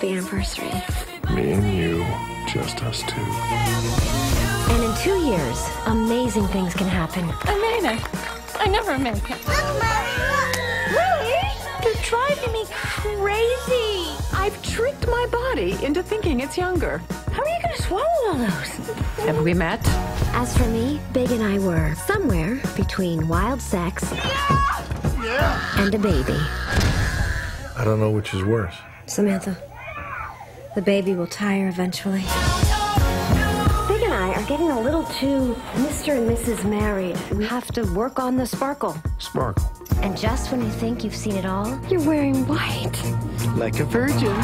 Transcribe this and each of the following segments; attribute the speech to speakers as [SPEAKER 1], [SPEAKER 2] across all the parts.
[SPEAKER 1] two years. Happy anniversary.
[SPEAKER 2] Me and you, just us two.
[SPEAKER 1] And in two years, amazing things can happen.
[SPEAKER 3] I made it. I never make it.
[SPEAKER 4] Really? You're driving me crazy. I've tricked my body into thinking it's younger. How are you going to swallow all those? Have we met?
[SPEAKER 1] As for me, Big and I were somewhere between wild sex and a baby.
[SPEAKER 2] I don't know which is worse.
[SPEAKER 1] Samantha, the baby will tire eventually. Big and I are getting a little too Mr. and Mrs. Married. We have to work on the sparkle.
[SPEAKER 2] Sparkle.
[SPEAKER 1] And just when you think you've seen it all, you're wearing white.
[SPEAKER 4] Like a virgin.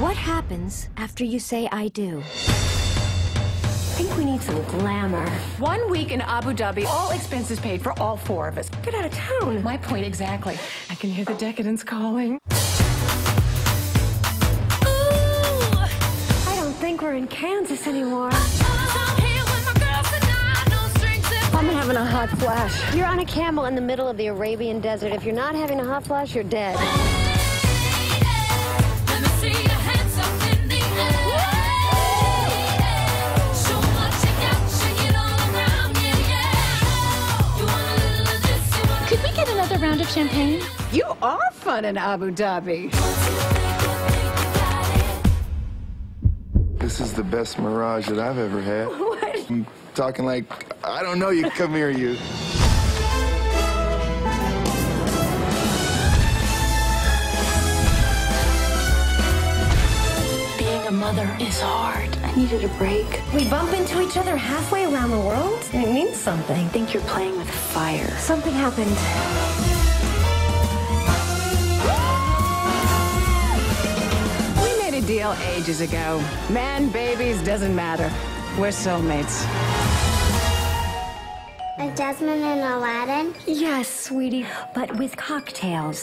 [SPEAKER 1] What happens after you say I do? I think we need some glamour.
[SPEAKER 4] One week in Abu Dhabi, all expenses paid for all four of us.
[SPEAKER 1] Get out of town.
[SPEAKER 4] My point exactly. I can hear the decadence calling.
[SPEAKER 1] Kansas anymore.
[SPEAKER 4] I'm having a hot flash.
[SPEAKER 1] You're on a camel in the middle of the Arabian desert. If you're not having a hot flash, you're dead.
[SPEAKER 3] Could we get another round of champagne?
[SPEAKER 4] You are fun in Abu Dhabi.
[SPEAKER 5] This is the best mirage that I've ever had. What? I'm talking like, I don't know you. Come here, you.
[SPEAKER 3] Being a mother is hard. I needed a break.
[SPEAKER 1] We bump into each other halfway around the world? It means something.
[SPEAKER 3] I think you're playing with fire.
[SPEAKER 1] Something happened.
[SPEAKER 4] Deal ages ago. Man, babies, doesn't matter. We're soulmates.
[SPEAKER 6] Like Jasmine and Aladdin?
[SPEAKER 1] Yes, sweetie, but with cocktails.